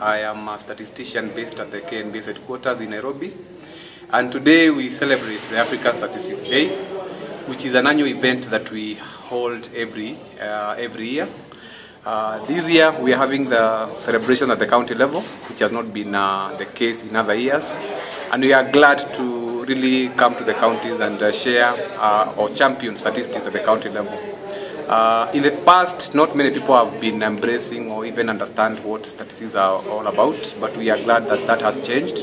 I am a statistician based at the KNBS headquarters in Nairobi. And today we celebrate the African Statistics Day, which is an annual event that we hold every, uh, every year. Uh, this year we are having the celebration at the county level, which has not been uh, the case in other years. And we are glad to really come to the counties and uh, share uh, or champion statistics at the county level. Uh, in the past, not many people have been embracing or even understand what statistics are all about, but we are glad that that has changed.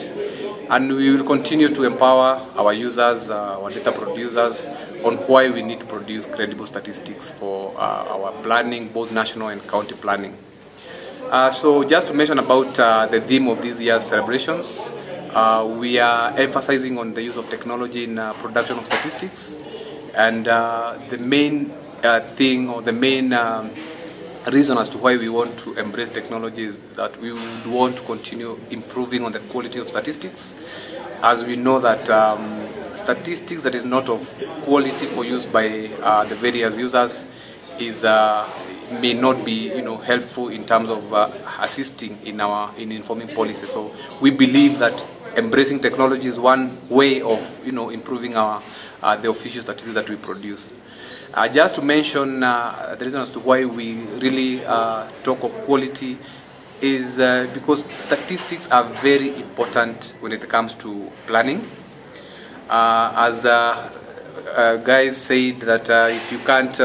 And we will continue to empower our users, uh, our data producers, on why we need to produce credible statistics for uh, our planning, both national and county planning. Uh, so just to mention about uh, the theme of this year's celebrations, uh, we are emphasizing on the use of technology in production of statistics. And the main uh, thing or the main um, reason as to why we want to embrace technology is that we would want to continue improving on the quality of statistics. As we know that um, statistics that is not of quality for use by uh, the various users is uh, may not be you know helpful in terms of uh, assisting in our in informing policy. So we believe that embracing technology is one way of you know improving our uh, the official statistics that we produce. Uh, just to mention uh, the reason as to why we really uh, talk of quality is uh, because statistics are very important when it comes to planning. Uh, as guys said that if you can't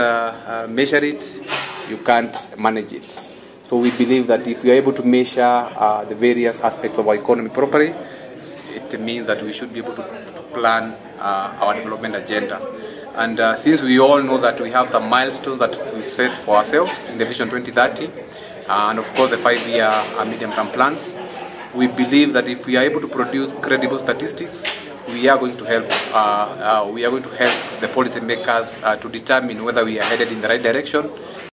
measure it, you can't manage it. So we believe that if we are able to measure the various aspects of our economy properly, it means that we should be able to, to plan uh, our development agenda. And uh, since we all know that we have some milestones that we've set for ourselves in the Vision 2030, uh, and of course the five-year uh, medium-term plans, we believe that if we are able to produce credible statistics, we are going to help. Uh, uh, we are going to help the policymakers to determine whether we are headed in the right direction